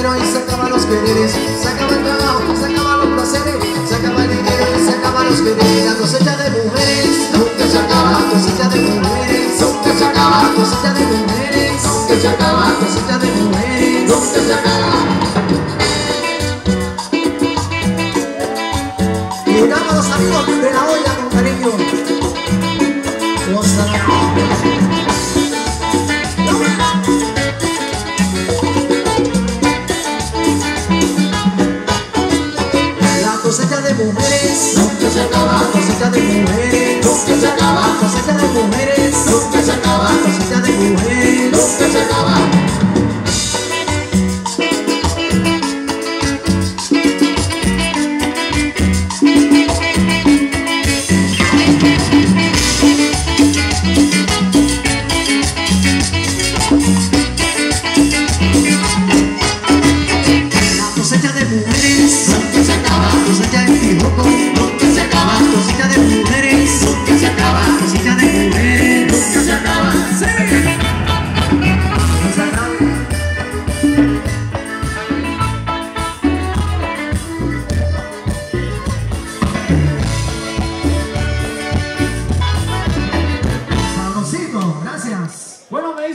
dinero y se acaban los quereres. Se acaba el trabajo, se acaban los placeres. Se acaba el dinero y se acaban los quereres. La cosecha de mujeres nunca se acaba. La cosecha de mujeres nunca se acaba. La cosecha de mujeres nunca se acaba. La cosecha de mujeres nunca se acaba. A los amigos de la olla con cariño. Cosa. mujeres, nunca se de mujeres, nunca se acaba, de mujeres, nunca se acaba, de mujeres, nunca se acaba.